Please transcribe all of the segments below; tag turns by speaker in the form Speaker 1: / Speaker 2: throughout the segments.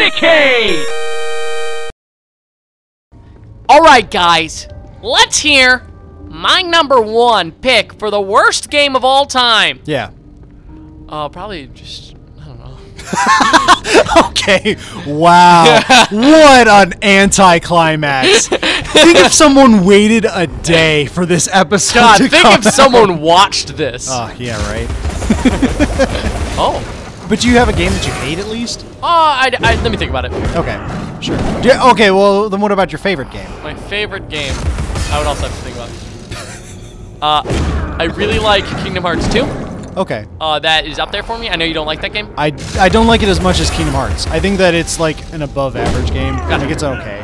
Speaker 1: Criticade!
Speaker 2: Alright, guys, let's hear my number one pick for the worst game of all time.
Speaker 3: Yeah.
Speaker 2: Uh, probably just, I don't know.
Speaker 3: Okay. Wow. what an anticlimax. think if someone waited a day for this episode
Speaker 2: God,
Speaker 3: to
Speaker 2: think
Speaker 3: come
Speaker 2: if
Speaker 3: out.
Speaker 2: someone watched this.
Speaker 3: Oh, yeah, right.
Speaker 2: oh.
Speaker 3: But do you have a game that you hate at least?
Speaker 2: Oh, I, I, let me think about it.
Speaker 3: Okay. Sure. Do- okay, well, then what about your favorite game?
Speaker 2: My favorite game, I would also have to think about. Uh, I really like Kingdom Hearts 2.
Speaker 3: Okay.
Speaker 2: Uh, that is up there for me. I know you don't like that game.
Speaker 3: I, I don't like it as much as Kingdom Hearts. I think that it's like an above average game. I think it's okay.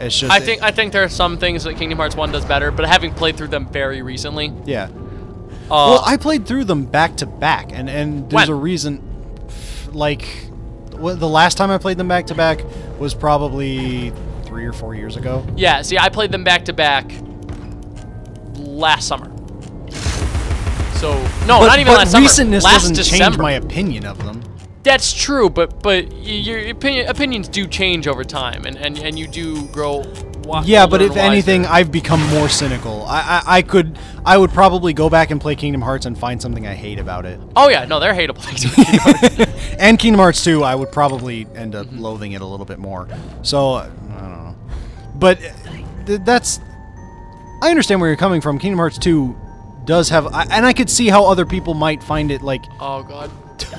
Speaker 3: It's just
Speaker 2: I think I think there are some things that Kingdom Hearts 1 does better, but having played through them very recently,
Speaker 3: yeah.
Speaker 2: uh,
Speaker 3: well, I played through them back to back, and and there's
Speaker 2: When?
Speaker 3: a reason. Like, the last time I played them back to back was probably three or four years ago.
Speaker 2: yeah, see, I played them back to back last summer. So no,
Speaker 3: but,
Speaker 2: not even last summer.
Speaker 3: recentness
Speaker 2: last
Speaker 3: doesn't
Speaker 2: December.
Speaker 3: change my opinion of them.
Speaker 2: That's true, but but your opinion, opinions do change over time, and, and, and you do grow.
Speaker 3: Yeah, but if anything. I've become more cynical. I, I I could I would probably go back and play Kingdom Hearts and find something I hate about it.
Speaker 2: oh yeah, no, they're hateable. Kingdom
Speaker 3: and Kingdom Hearts 2, I would probably end up
Speaker 2: Mm-hmm.
Speaker 3: loathing it a little bit more. So, I don't know. But th- that's. I understand where you're coming from. Kingdom Hearts 2 does have. I, and I could see how other people might find it like.
Speaker 2: oh god.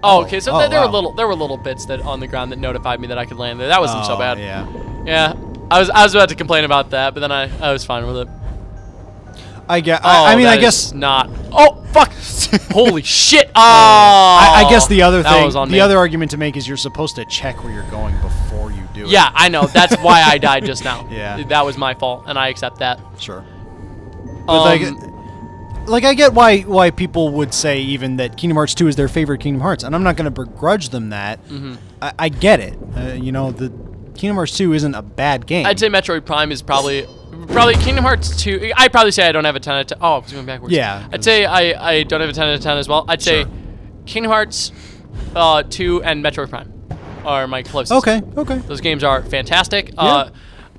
Speaker 2: Oh, okay. So
Speaker 3: Oh,
Speaker 2: there, there
Speaker 3: wow.
Speaker 2: were little there were little bits that on the ground that notified me that I could land there. That wasn't so
Speaker 3: Oh,
Speaker 2: bad.
Speaker 3: Yeah.
Speaker 2: Yeah. I was I was about to complain about that, but then I, I was fine with it.
Speaker 3: I guess.
Speaker 2: Oh,
Speaker 3: I, I mean, I guess.
Speaker 2: not. Oh fuck! Holy shit! Oh,
Speaker 3: I, I guess the other thing,
Speaker 2: was on
Speaker 3: the
Speaker 2: me.
Speaker 3: other argument to make is you're supposed to check where you're going before you do it.
Speaker 2: Yeah, I know. That's why I died just now.
Speaker 3: Yeah.
Speaker 2: That was my fault, and I accept that.
Speaker 3: Sure. But like,
Speaker 2: Um,
Speaker 3: like I get why why people would say even that Kingdom Hearts 2 is their favorite Kingdom Hearts, and I'm not going to begrudge them that.
Speaker 2: Mm-hmm.
Speaker 3: I, I get it. Uh, you know, the Kingdom Hearts 2 isn't a bad game.
Speaker 2: I'd say Metroid Prime is probably probably Kingdom Hearts 2. I'd probably say I don't have a 10 out of 10. Oh, I was going backwards.
Speaker 3: Yeah,
Speaker 2: I'd say I, I don't have a 10 out of 10 as well. I'd say
Speaker 3: Sure.
Speaker 2: Kingdom Hearts uh, 2 and Metroid Prime are my closest.
Speaker 3: Okay, okay.
Speaker 2: Those games are fantastic. Uh,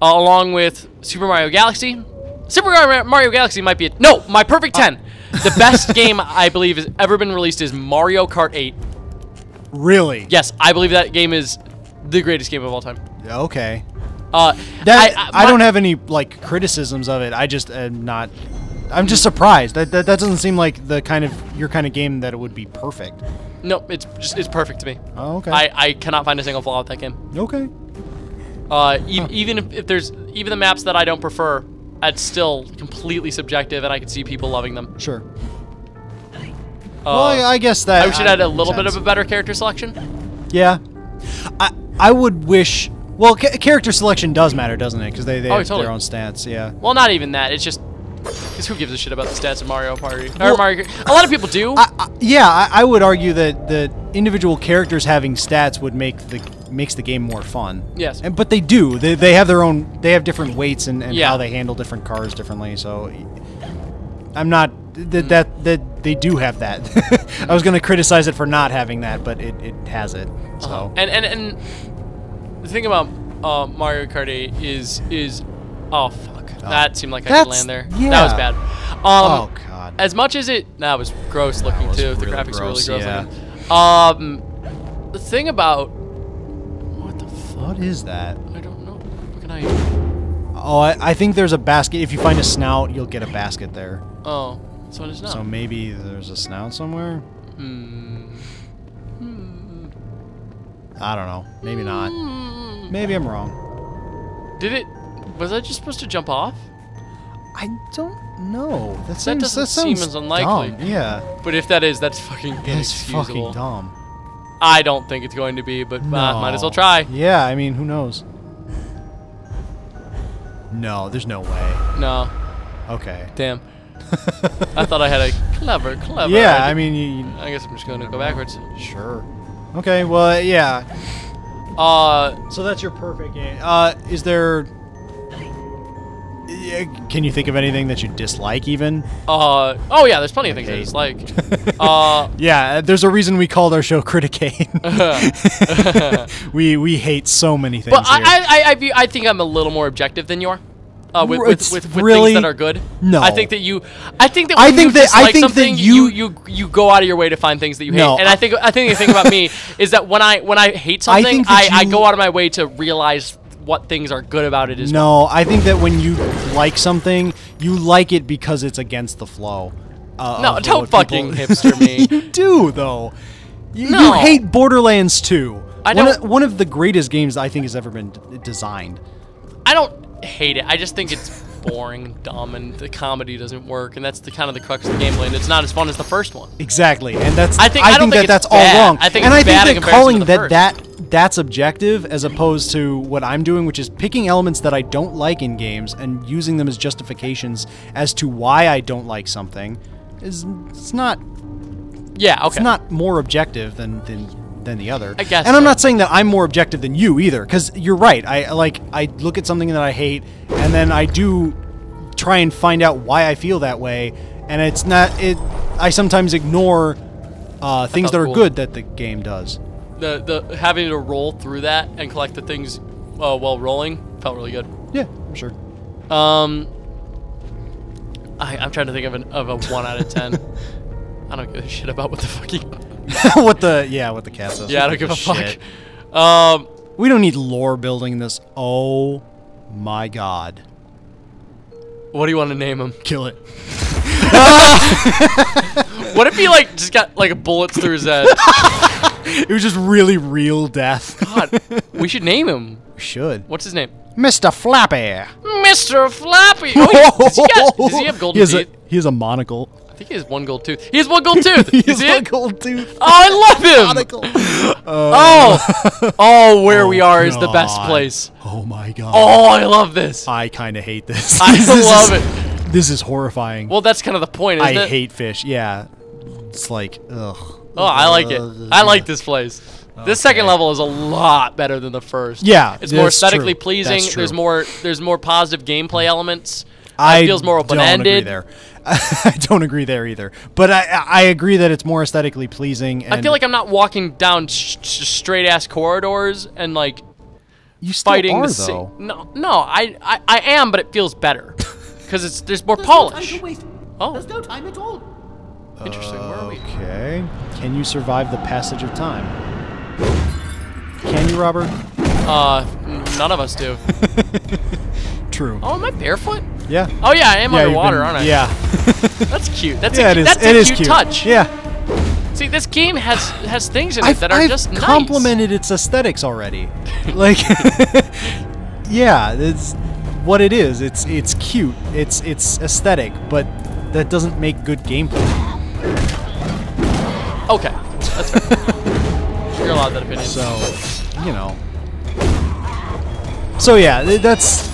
Speaker 2: along with Super Mario Galaxy. Super Mario Galaxy might be a, no, my perfect 10. the best game I believe has ever been released is Mario Kart 8.
Speaker 3: Really?
Speaker 2: Yes, I believe that game is the greatest game of all time.
Speaker 3: Okay.
Speaker 2: Uh,
Speaker 3: That I,
Speaker 2: my-
Speaker 3: don't have any like criticisms of it. I just am not. I'm just surprised. That, that that doesn't seem like the kind of your kind of game that it would be perfect.
Speaker 2: No, it's just it's perfect to me.
Speaker 3: Oh, okay.
Speaker 2: I, I cannot find a single flaw with that game.
Speaker 3: okay.
Speaker 2: Uh, e- even if, if there's even the maps that I don't prefer, it's still completely subjective, and I can see people loving them.
Speaker 3: Sure.
Speaker 2: Uh,
Speaker 3: well, I, I guess that
Speaker 2: I should add a little
Speaker 3: makes
Speaker 2: bit of a better character selection.
Speaker 3: Yeah. I I would wish. Well, ca- character selection does matter, doesn't it? Because they, they
Speaker 2: Oh,
Speaker 3: have
Speaker 2: totally.
Speaker 3: their own stats. Yeah.
Speaker 2: Well, not even that. It's just because who gives a shit about the stats of Mario Party
Speaker 3: Well,
Speaker 2: Mario? A lot of people do.
Speaker 3: I, I, yeah, I, I would argue that the individual characters having stats would make the makes the game more fun.
Speaker 2: Yes.
Speaker 3: And, but they do. They, they have their own. They have different weights and, and
Speaker 2: Yeah.
Speaker 3: how they handle different cars differently. So I'm not that that that they do have that. I was going to criticize it for not having that, but it, it has it. So
Speaker 2: Uh-huh. And and and the thing about uh, Mario Kart 8 is is oh fuck that seemed like I could land there.
Speaker 3: yeah.
Speaker 2: That was bad. Um,
Speaker 3: oh god.
Speaker 2: As much as it that was gross looking
Speaker 3: was
Speaker 2: too. The graphics
Speaker 3: gross,
Speaker 2: were really
Speaker 3: yeah.
Speaker 2: gross looking. Um, the thing about what the fuck?
Speaker 3: What is that?
Speaker 2: I don't know. What can I?
Speaker 3: Oh, I, I think there's a basket. If you find a snout, you'll get a basket there.
Speaker 2: Oh, that's it's not.
Speaker 3: So maybe there's a snout somewhere.
Speaker 2: Hmm.
Speaker 3: I don't know. Maybe not.
Speaker 2: Hmm.
Speaker 3: Maybe I'm wrong.
Speaker 2: Did it? Was I just supposed to jump off?
Speaker 3: I don't know. That, seems,
Speaker 2: doesn't
Speaker 3: that
Speaker 2: seem as unlikely.
Speaker 3: dumb. Yeah,
Speaker 2: But if that is, that's fucking
Speaker 3: that's
Speaker 2: inexcusable.
Speaker 3: fucking dumb.
Speaker 2: I don't think it's going to be, but uh, might as well try.
Speaker 3: Yeah, I mean, who knows? No, there's no way.
Speaker 2: No,
Speaker 3: Okay.
Speaker 2: damn. I thought I had a clever, clever.
Speaker 3: yeah,
Speaker 2: idea.
Speaker 3: I mean, you, you-
Speaker 2: I guess I'm just going to go backwards.
Speaker 3: sure. Okay, well, yeah.
Speaker 2: Uh,
Speaker 3: So that's your perfect game. Uh, is there? yeah, can you think of anything that you dislike even?
Speaker 2: Uh, oh yeah, there's plenty of things I dislike. uh,
Speaker 3: Yeah, there's a reason we called our show Criticade. we we hate so many things.
Speaker 2: but. I, I, I, I think I'm a little more objective than you are. Uh, with, with, with, with
Speaker 3: really-
Speaker 2: things that are good.
Speaker 3: No.
Speaker 2: I think that you. I think that
Speaker 3: I think
Speaker 2: you
Speaker 3: that- I think that
Speaker 2: something,
Speaker 3: you-
Speaker 2: you you go out of your way to find things that you hate.
Speaker 3: No,
Speaker 2: and I think I think the thing about me is that when I when I hate something, I,
Speaker 3: that
Speaker 2: I, go out of my way to realize what things are good about it as
Speaker 3: no, I think that when you like something, you like it because it's against the flow. Uh,
Speaker 2: No, don't fucking
Speaker 3: people-
Speaker 2: hipster me.
Speaker 3: you do though. You, you hate Borderlands 2.
Speaker 2: I
Speaker 3: one,
Speaker 2: don't-
Speaker 3: of, one of the greatest games I think has ever been d- designed.
Speaker 2: I don't hate it. I just think it's boring dumb, and the comedy doesn't work, and that's the kind of the crux of the gameplay. And it's not as fun as the first one.
Speaker 3: Exactly, and that's
Speaker 2: I think- I don't
Speaker 3: that that's
Speaker 2: it's
Speaker 3: all wrong.
Speaker 2: I think
Speaker 3: and
Speaker 2: it's
Speaker 3: I
Speaker 2: bad
Speaker 3: think that calling that that that's objective as opposed to what I'm doing, which is picking elements that I don't like in games and using them as justifications as to why I don't like something, is it's not
Speaker 2: Yeah, okay.
Speaker 3: it's not more objective than than than the other.
Speaker 2: I guess
Speaker 3: And I'm
Speaker 2: so.
Speaker 3: not saying that I'm more objective than you either, because you're right. I like I look at something that I hate, and then I do try and find out why I feel that way, and it's not it. I sometimes ignore uh, things that are
Speaker 2: cool.
Speaker 3: good that the game does.
Speaker 2: the the having to roll through that and collect the things uh, while rolling felt really good.
Speaker 3: Yeah, I'm sure.
Speaker 2: Um, I, I'm trying to think of an of a one out of ten. I don't give a shit about what the fucking.
Speaker 3: what the yeah, what the cat says.
Speaker 2: Yeah, I don't give a
Speaker 3: gives
Speaker 2: fuck.
Speaker 3: shit?
Speaker 2: Um,
Speaker 3: We don't need lore building this. Oh my god,
Speaker 2: what do you want to name him?
Speaker 3: kill it.
Speaker 2: What if he like just got like a bullets through his head?
Speaker 3: It was just really real death.
Speaker 2: God, we should name him.
Speaker 3: We should.
Speaker 2: What's his name?
Speaker 3: Mr. Flappy.
Speaker 2: Mr. Flappy. Oh, he- does, he got, does he have golden
Speaker 3: he has
Speaker 2: teeth?
Speaker 3: A, he has a monocle.
Speaker 2: I think he has one gold tooth. He has one gold tooth.
Speaker 3: he has one
Speaker 2: it?
Speaker 3: gold tooth.
Speaker 2: Oh, I love him.
Speaker 3: Monocle.
Speaker 2: Oh, oh, oh where we oh, are is the best place.
Speaker 3: Oh my god.
Speaker 2: Oh, I love this.
Speaker 3: I kind of hate this.
Speaker 2: I
Speaker 3: This
Speaker 2: love
Speaker 3: is-
Speaker 2: it.
Speaker 3: This is horrifying.
Speaker 2: Well, that's kind of the point,
Speaker 3: I
Speaker 2: isn't it?
Speaker 3: hate fish. Yeah. It's like, ugh.
Speaker 2: Oh, I like it. I like this place. This second level is a lot better than the first.
Speaker 3: Yeah,
Speaker 2: it's more aesthetically
Speaker 3: true.
Speaker 2: pleasing.
Speaker 3: That's
Speaker 2: There's more. There's more positive gameplay elements.
Speaker 3: I
Speaker 2: it feels more
Speaker 3: don't agree
Speaker 2: open-ended.
Speaker 3: there. I don't agree there either. But I, I agree that it's more aesthetically pleasing. And
Speaker 2: I feel like I'm not walking down sh- sh- straight ass corridors and like
Speaker 3: you still
Speaker 2: fighting
Speaker 3: are
Speaker 2: the sa-
Speaker 3: though.
Speaker 2: No, no, I, I, I am, but it feels better because it's there's more
Speaker 1: There's no time
Speaker 2: polish.
Speaker 1: to waste.
Speaker 2: Oh.
Speaker 1: There's no time at all.
Speaker 2: Interesting. Where are we?
Speaker 3: Okay. Can you survive the passage of time? Can you, Robert?
Speaker 2: Uh, none of us do.
Speaker 3: True.
Speaker 2: Oh, am I barefoot?
Speaker 3: Yeah.
Speaker 2: Oh yeah, I am
Speaker 3: yeah,
Speaker 2: underwater,
Speaker 3: been-
Speaker 2: aren't I?
Speaker 3: Yeah.
Speaker 2: That's cute. That's
Speaker 3: yeah,
Speaker 2: a,
Speaker 3: it is.
Speaker 2: that's
Speaker 3: it
Speaker 2: a
Speaker 3: is
Speaker 2: cute,
Speaker 3: cute
Speaker 2: touch.
Speaker 3: Yeah.
Speaker 2: See, this game has has things in it
Speaker 3: I've,
Speaker 2: that are
Speaker 3: I've
Speaker 2: just nice.
Speaker 3: its aesthetics already. like, yeah, it's what it is. It's it's cute. It's it's aesthetic, but that doesn't make good gameplay.
Speaker 2: Okay, that's fair. You're allowed that opinion.
Speaker 3: So, you know. So yeah, that's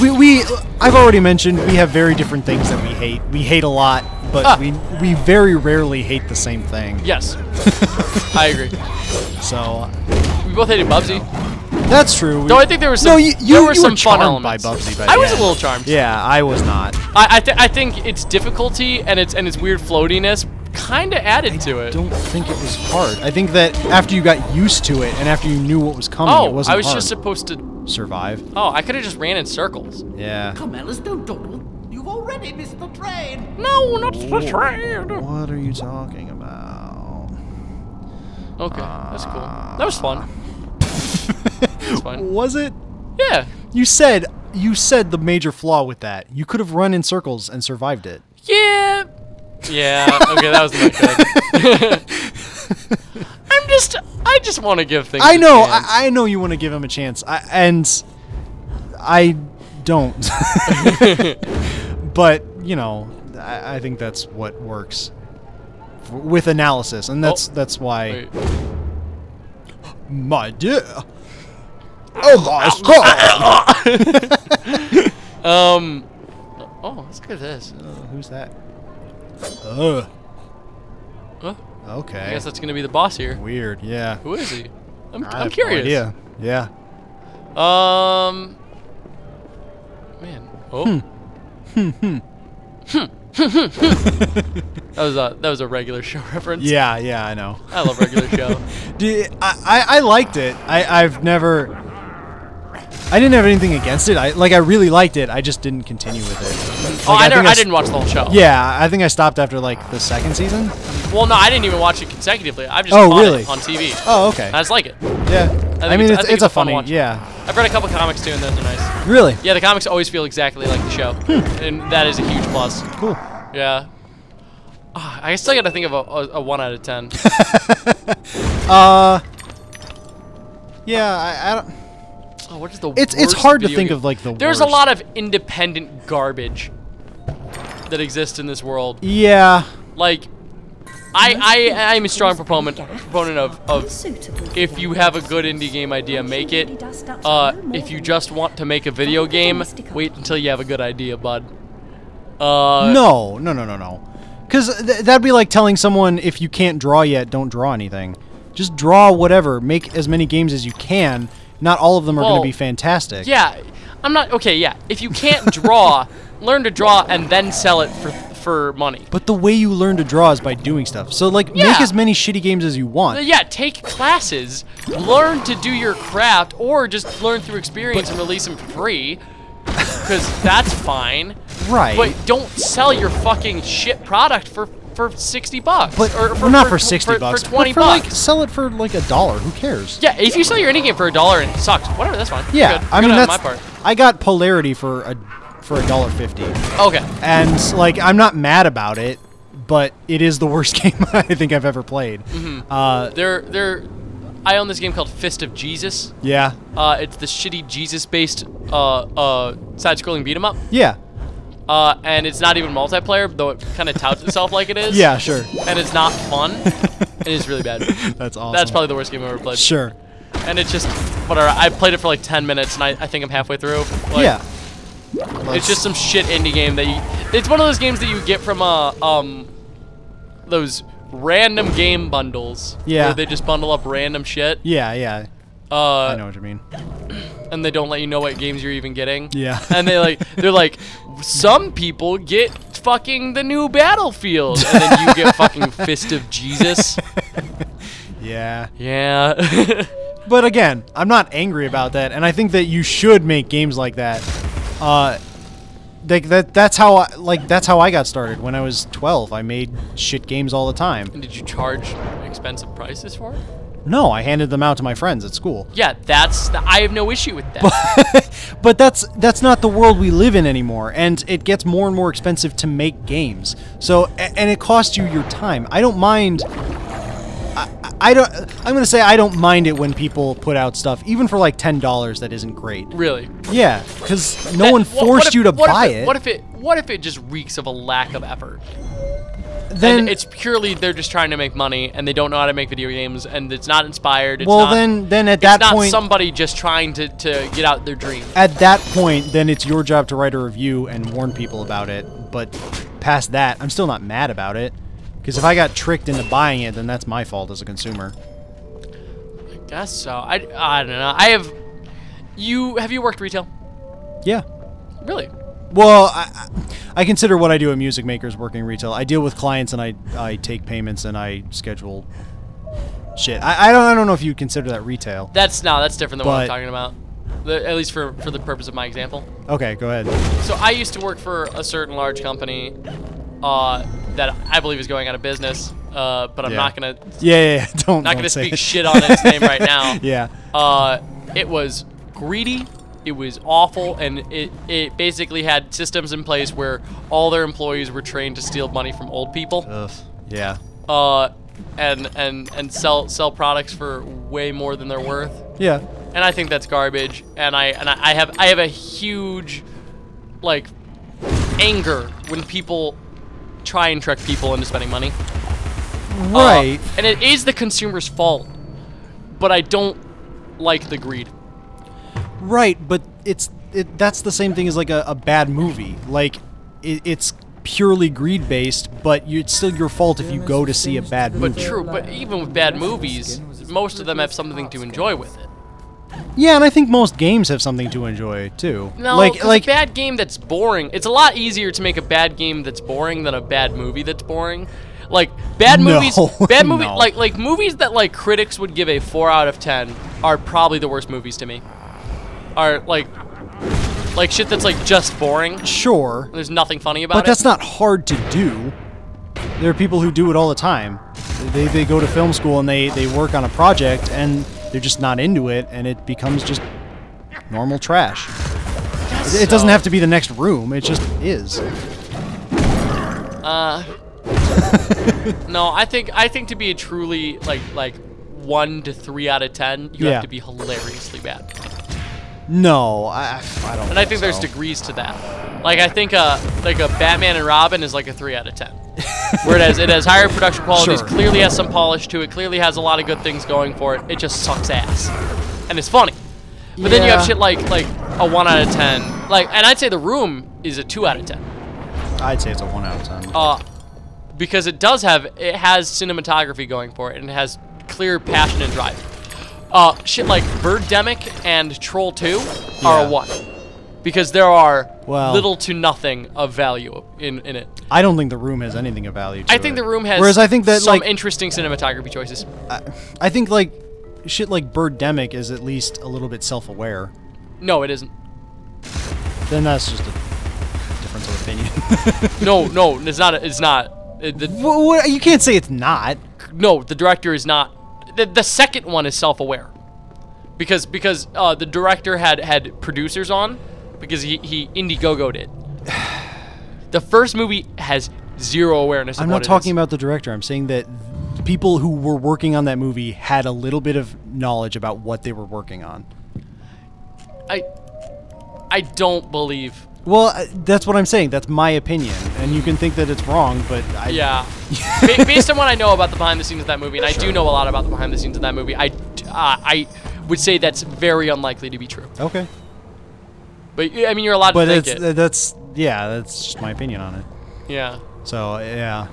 Speaker 3: we we I've already mentioned we have very different things that we hate. We hate a lot, but
Speaker 2: Ah.
Speaker 3: we we very rarely hate the same thing.
Speaker 2: yes, I agree.
Speaker 3: So
Speaker 2: We both hated Bubsy.
Speaker 3: that's true.
Speaker 2: No, I think there was some.
Speaker 3: no, you, you,
Speaker 2: there were
Speaker 3: you
Speaker 2: some
Speaker 3: were
Speaker 2: fun
Speaker 3: charmed by. Bubsy, but
Speaker 2: I was a little charmed.
Speaker 3: Yeah, I was not.
Speaker 2: I I, th- I think its difficulty and its and its weird floatiness kind of added to it.
Speaker 3: I don't think it was hard. I think that after you got used to it and after you knew what was coming, it
Speaker 2: Oh,
Speaker 3: wasn't
Speaker 2: I was
Speaker 3: hard.
Speaker 2: just supposed to.
Speaker 3: Survive.
Speaker 2: Oh, I could have just ran in circles.
Speaker 3: Yeah.
Speaker 1: Come, Alice, don't dawdle. You've already missed the train.
Speaker 2: No, not the train.
Speaker 3: What are you talking about?
Speaker 2: Okay, that's cool. That was fun. Ah. That's fine.
Speaker 3: Was it?
Speaker 2: Yeah.
Speaker 3: You said you said the major flaw with that. You could have run in circles and survived it.
Speaker 2: Yeah. Yeah. Okay, that was not good. Just. I just want to give things.
Speaker 3: I know.
Speaker 2: chance.
Speaker 3: I, I know you want to give him a chance. I, and I don't. but you know, I, I think that's what works with analysis, and that's
Speaker 2: Oh,
Speaker 3: that's why.
Speaker 2: Wait.
Speaker 3: My dear. Oh my god!
Speaker 2: Um. Oh, let's at this.
Speaker 3: Uh, who's that? Uh,
Speaker 2: Huh? I guess that's gonna be the boss here.
Speaker 3: Weird. Yeah.
Speaker 2: Who is he? I'm, I'm
Speaker 3: no
Speaker 2: curious.
Speaker 3: idea. Yeah.
Speaker 2: Um. Man. Oh. That was a that was a regular show reference.
Speaker 3: Yeah, yeah, I know.
Speaker 2: I love regular show.
Speaker 3: Do- I, I, I liked it. I, I've never. I didn't have anything against it. I like. I really liked it. I just didn't continue with it.
Speaker 2: oh,
Speaker 3: Like,
Speaker 2: I, never,
Speaker 3: think
Speaker 2: I,
Speaker 3: s-
Speaker 2: didn't watch the whole show.
Speaker 3: Yeah, I think I stopped after like the second season.
Speaker 2: Well, no, I didn't even watch it consecutively. I've just
Speaker 3: Oh, really?
Speaker 2: it on TV.
Speaker 3: Oh, okay.
Speaker 2: I just like it.
Speaker 3: Yeah. I,
Speaker 2: think
Speaker 3: mean,
Speaker 2: it's-
Speaker 3: it's,
Speaker 2: I
Speaker 3: it's a fun
Speaker 2: fun
Speaker 3: one.
Speaker 2: watch.
Speaker 3: Yeah.
Speaker 2: I've read a couple comics too, and those are nice.
Speaker 3: Really.
Speaker 2: Yeah, the comics always feel exactly like the show, and that is a huge plus.
Speaker 3: Cool.
Speaker 2: Yeah. Ah, I still got to think of a, a, a one out of ten.
Speaker 3: Uh. Yeah, I, I don't.
Speaker 2: Oh, what is the
Speaker 3: It's- it's
Speaker 2: worst
Speaker 3: hard to think
Speaker 2: game?
Speaker 3: of, like, the
Speaker 2: There's a lot of independent garbage that exists in this world.
Speaker 3: Yeah.
Speaker 2: Like, I I I'm a strong proponent proponent of of if you have a good indie game idea, make it. Uh, if you just want to make a video game, wait until you have a good idea, bud. Uh,
Speaker 3: No, no, no, no, no. Because th- that'd be like telling someone if you can't draw yet, don't draw anything. Just draw whatever. Make as many games as you can. Not all of them are going to be fantastic.
Speaker 2: Yeah, I'm not okay. Yeah, if you can't draw, learn to draw and then sell it for for money.
Speaker 3: But the way you learn to draw is by doing stuff. So like, make as many shitty games as you want.
Speaker 2: Yeah, take classes, learn to do your craft, or just learn through experience and release them for free. Because that's fine.
Speaker 3: Right.
Speaker 2: But don't sell your fucking shit product for for sixty bucks.
Speaker 3: But
Speaker 2: or
Speaker 3: well, not for, sixty
Speaker 2: for,
Speaker 3: bucks.
Speaker 2: For twenty
Speaker 3: for,
Speaker 2: bucks.
Speaker 3: Like, sell it for like a dollar. Who cares?
Speaker 2: yeah, if you sell your indie game for a dollar and it sucks, whatever, that's fine.
Speaker 3: Yeah,
Speaker 2: Good.
Speaker 3: I
Speaker 2: Good
Speaker 3: mean that's.
Speaker 2: my part.
Speaker 3: I got polarity for a for a dollar fifty,
Speaker 2: Okay.
Speaker 3: and like I'm not mad about it, but it is the worst game I think I've ever played.
Speaker 2: Mm-hmm.
Speaker 3: Uh,
Speaker 2: They're they're. I own this game called Fist of Jesus.
Speaker 3: yeah,
Speaker 2: Uh, it's the shitty Jesus-based uh, uh, side-scrolling beat 'em up.
Speaker 3: yeah,
Speaker 2: Uh, and it's not even multiplayer, though it kind of touts itself like it is.
Speaker 3: yeah, sure.
Speaker 2: And it's not fun. it's really bad.
Speaker 3: That's awesome.
Speaker 2: That's probably the worst game I've ever played.
Speaker 3: sure.
Speaker 2: And it's just whatever. I played it for like 10 minutes, and I, I think I'm halfway through. Like,
Speaker 3: yeah.
Speaker 2: It's just some shit indie game that you. It's one of those games that you get from uh um those random game bundles.
Speaker 3: Yeah.
Speaker 2: Where they just bundle up random shit.
Speaker 3: Yeah, yeah.
Speaker 2: Uh,
Speaker 3: I know what you mean.
Speaker 2: and they don't let you know what games you're even getting.
Speaker 3: Yeah.
Speaker 2: And they like they're like some people get fucking the new Battlefield and then you get fucking Fist of Jesus.
Speaker 3: Yeah.
Speaker 2: Yeah.
Speaker 3: But again, I'm not angry about that, and I think that you should make games like that. Uh, like that. That's how I like. That's how I got started when I was 12. I made shit games all the time.
Speaker 2: Did you charge expensive prices for it?
Speaker 3: No, I handed them out to my friends at school.
Speaker 2: Yeah, that's the, I have no issue with that.
Speaker 3: But that's that's not the world we live in anymore, and it gets more and more expensive to make games. So and it costs you your time. I don't mind. I, I don't. I'm gonna say I don't mind it when people put out stuff, even for like ten dollars. That isn't great.
Speaker 2: really.
Speaker 3: Yeah, because no
Speaker 2: That-
Speaker 3: one
Speaker 2: wha- what
Speaker 3: forced
Speaker 2: if-
Speaker 3: you to
Speaker 2: what if
Speaker 3: buy
Speaker 2: it,
Speaker 3: it.
Speaker 2: What if it what if it just reeks of a lack of effort?
Speaker 3: Then
Speaker 2: and it's purely they're just trying to make money and they don't know how to make video games and it's not inspired. It's
Speaker 3: well,
Speaker 2: not,
Speaker 3: then then at
Speaker 2: it's
Speaker 3: that
Speaker 2: not
Speaker 3: point,
Speaker 2: somebody just trying to, to get out their dream.
Speaker 3: at that point, then it's your job to write a review and warn people about it. But past that, I'm still not mad about it. Because if I got tricked into buying it, then that's my fault as a consumer.
Speaker 2: I guess so. I, I don't know. I have you have you worked retail?
Speaker 3: Yeah.
Speaker 2: Really?
Speaker 3: Well, I, I consider what I do at Music Makers working retail. I deal with clients and I, I take payments and I schedule shit. I, I don't I don't know if you consider that retail.
Speaker 2: That's no, that's different than what I'm talking about. The, at least for for the purpose of my example.
Speaker 3: Okay, go ahead.
Speaker 2: So I used to work for a certain large company uh, that I believe is going out of business. Uh, but I'm
Speaker 3: Yeah.
Speaker 2: not gonna
Speaker 3: Yeah, yeah, yeah. don't
Speaker 2: not
Speaker 3: don't
Speaker 2: gonna speak
Speaker 3: it.
Speaker 2: shit on its name right now.
Speaker 3: Yeah.
Speaker 2: Uh, it was greedy. It was awful, and it, it basically had systems in place where all their employees were trained to steal money from old people,
Speaker 3: Ugh. Yeah.
Speaker 2: uh, and and and sell sell products for way more than they're worth.
Speaker 3: Yeah.
Speaker 2: And I think that's garbage. And I and I have I have a huge like anger when people try and trick people into spending money. Uh,
Speaker 3: Right.
Speaker 2: and it is the consumer's fault, but I don't like the greed.
Speaker 3: Right, but it's it, that's the same thing as like a, a bad movie. Like it, it's purely greed based, but you, it's still your fault if you go to see a bad movie.
Speaker 2: But true, but even with bad movies, most of them have something to enjoy with it.
Speaker 3: Yeah, and I think most games have something to enjoy too.
Speaker 2: No,
Speaker 3: like like
Speaker 2: a bad game that's boring. It's a lot easier to make a bad game that's boring than a bad movie that's boring. Like bad
Speaker 3: No,
Speaker 2: movies, bad movie,
Speaker 3: no.
Speaker 2: like like movies that like critics would give a four out of ten are probably the worst movies to me. Are like like shit that's like just boring.
Speaker 3: sure,
Speaker 2: There's nothing funny about
Speaker 3: but
Speaker 2: it.
Speaker 3: But that's not hard to do. There are people who do it all the time. They, they go to film school and they, they work on a project and they're just not into it and it becomes just normal trash. It, it doesn't have to be the next room. It just is.
Speaker 2: Uh, no, I think I think to be a truly like like one to three out of ten, you
Speaker 3: Yeah.
Speaker 2: have to be hilariously bad.
Speaker 3: No, I, I don't.
Speaker 2: And I think there's degrees to that. Like I think uh like a Batman and Robin is like a three out of ten. Where it has it has higher production qualities,
Speaker 3: Sure.
Speaker 2: clearly has some polish to it, clearly has a lot of good things going for it. It just sucks ass. And it's funny. But then you have shit like like a one out of ten. Like and I'd say the room is a two out of ten.
Speaker 3: I'd say it's a one out of ten.
Speaker 2: Uh because it does have it has cinematography going for it and it has clear passion and drive. Uh shit like Birdemic and Troll 2 are
Speaker 3: Yeah.
Speaker 2: a one. Because there are
Speaker 3: Well-
Speaker 2: little to nothing of value in, in it.
Speaker 3: I don't think the room has anything of value. To
Speaker 2: I think
Speaker 3: it.
Speaker 2: the room has
Speaker 3: Whereas I think that
Speaker 2: some
Speaker 3: like
Speaker 2: interesting cinematography choices.
Speaker 3: I think like shit like Birdemic is at least a little bit self-aware.
Speaker 2: No, it isn't.
Speaker 3: Then that's just a difference of opinion.
Speaker 2: No, no, it's not. It's not. It- the-
Speaker 3: you can't say it's not.
Speaker 2: no, the director is not. The, the second one is self-aware, because because uh, the director had had producers on, because he he Indiegogo'd it. The first movie has zero awareness. Of
Speaker 3: I'm not talking about the director. I'm saying that th- people who were working on that movie had a little bit of knowledge about what they were working on.
Speaker 2: I I don't believe.
Speaker 3: Well, uh, that's what I'm saying. That's my opinion, and you can think that it's wrong, but I,
Speaker 2: Yeah. Based on what I know about the behind the scenes of that movie, and I do know a lot about the behind the scenes of that movie, I, uh, I would say that's very unlikely to be true.
Speaker 3: Okay,
Speaker 2: But I mean, you're allowed
Speaker 3: but
Speaker 2: to think it.
Speaker 3: uh, that's yeah, that's just my opinion on it.
Speaker 2: yeah.
Speaker 3: So yeah,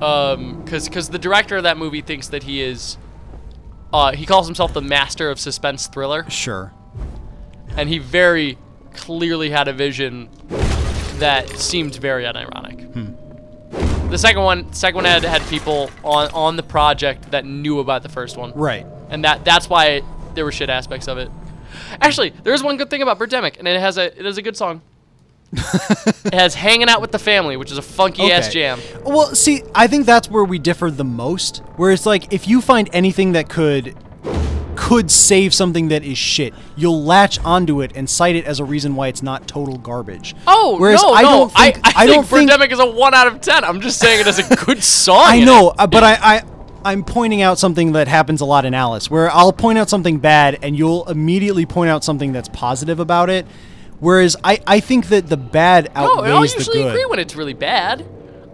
Speaker 2: Um, because because the director of that movie thinks that he is, uh, he calls himself the master of suspense thriller,
Speaker 3: sure.
Speaker 2: and he very clearly had a vision that seemed very unironic.
Speaker 3: Hmm.
Speaker 2: The second one, second one had had people on on the project that knew about the first one.
Speaker 3: Right.
Speaker 2: and that that's why there were shit aspects of it. Actually, there's one good thing about Birdemic, and it has a it has a good song. it has "Hanging Out with the Family," which is a funky ass jam.
Speaker 3: Well, see, I think that's where we differ the most. Where it's like, if you find anything that could could save something that is shit, you'll latch onto it and cite it as a reason why it's not total garbage.
Speaker 2: Oh
Speaker 3: Whereas
Speaker 2: no,
Speaker 3: I
Speaker 2: no,
Speaker 3: don't think
Speaker 2: I, I,
Speaker 3: don't
Speaker 2: think Birdemic is a one out of ten. I'm just saying it has a good song.
Speaker 3: I know, uh, but I, I I'm pointing out something that happens a lot in Alice, where I'll point out something bad and you'll immediately point out something that's positive about it. Whereas I, I think that the bad
Speaker 2: No, I'll
Speaker 3: outweighs the
Speaker 2: usually
Speaker 3: good.
Speaker 2: agree when it's really bad.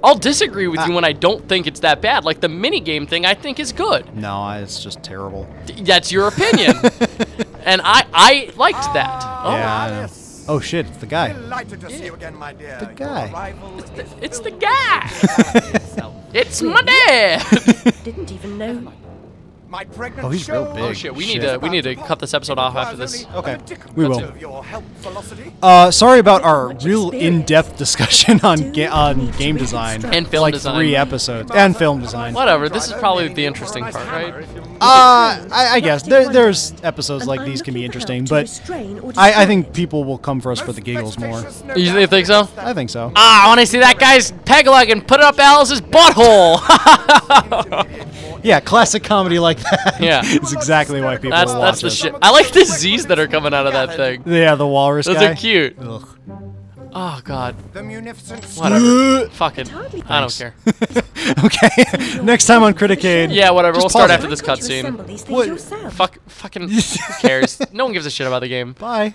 Speaker 2: I'll disagree with you when I don't think it's that bad. Like the mini game thing, I think is good.
Speaker 3: no, it's just terrible.
Speaker 2: That's your opinion, and I I liked that. Oh,
Speaker 3: yeah, I know. Oh shit, it's the guy.
Speaker 1: Delighted to see you again, my dear.
Speaker 3: The guy.
Speaker 1: arrival is
Speaker 2: it's the guy. It's my dad.
Speaker 4: Didn't even know.
Speaker 1: My pregnant
Speaker 3: Oh, he's real big.
Speaker 2: Oh shit, we
Speaker 3: Shit.
Speaker 2: need to we need to cut this episode off after this.
Speaker 3: Okay, we will.
Speaker 1: Of your.
Speaker 3: Uh, sorry about our real in-depth discussion on ga- on game design?
Speaker 2: And film
Speaker 3: like
Speaker 2: design.
Speaker 3: three episodes and film design. Uh,
Speaker 2: Whatever. This is probably the interesting part, right?
Speaker 3: I, I guess there, there's episodes like these can be interesting, but I, I think people will come for us for the giggles more.
Speaker 2: You think so?
Speaker 3: I think so.
Speaker 2: Ah, I want to see that guy's peg leg and put it up Alice's butthole.
Speaker 3: Yeah, classic comedy like that.
Speaker 2: Yeah.
Speaker 3: it's exactly why people
Speaker 2: that's
Speaker 3: will
Speaker 2: that's
Speaker 3: watch
Speaker 2: the
Speaker 3: us.
Speaker 2: shit. I like the Z's that are coming out of that thing.
Speaker 3: Yeah, the walrus
Speaker 2: Those
Speaker 3: guy.
Speaker 2: are cute.
Speaker 3: Ugh.
Speaker 2: Oh god.
Speaker 1: The munificent
Speaker 2: Whatever. Fuck it. I don't care.
Speaker 3: okay, next time on Criticade.
Speaker 2: Yeah, whatever.
Speaker 3: Just
Speaker 2: We'll start
Speaker 3: pause
Speaker 2: after this
Speaker 4: Why don't you
Speaker 2: cutscene.
Speaker 4: assemble these things
Speaker 3: What-
Speaker 2: Fuck. Fucking. Who cares? No one gives a shit about the game.
Speaker 3: Bye.